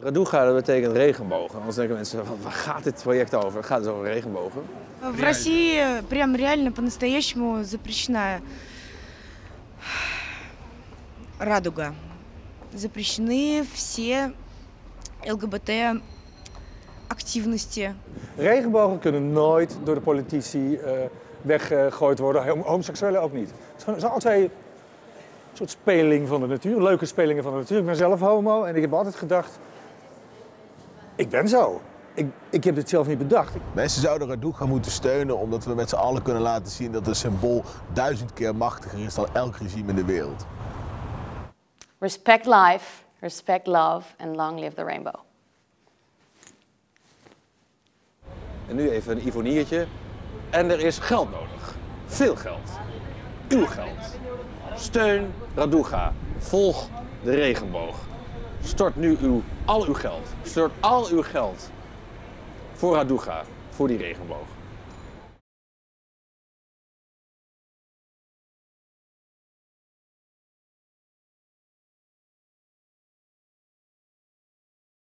Raduga, dat betekent regenbogen. Anders denken mensen, waar gaat dit project over? Het gaat dus over regenbogen. В России прям реально по-настоящему запрещена радуга. Запрещены все ЛГБТ-активности. Regenbogen kunnen nooit door de politici eh, weggegooid worden, Hom- homoseksuelen ook niet. Het is gewoon- het zijn alle twee een soort speling van de natuur, leuke spelingen van de natuur. Ik ben zelf homo en ik heb altijd gedacht, ik ben zo. Ik, ik heb dit zelf niet bedacht. Mensen zouden Raduga moeten steunen omdat we met z'n allen kunnen laten zien dat het symbool duizend keer machtiger is dan elk regime in de wereld. Respect life, respect love, and long live the rainbow. En nu even een Ivoniertje. En er is geld nodig. Veel geld. Uw geld. Steun Raduga. Volg de regenboog. Stort nu uw, al uw geld. Stort al uw geld voor Raduga. Voor die regenboog.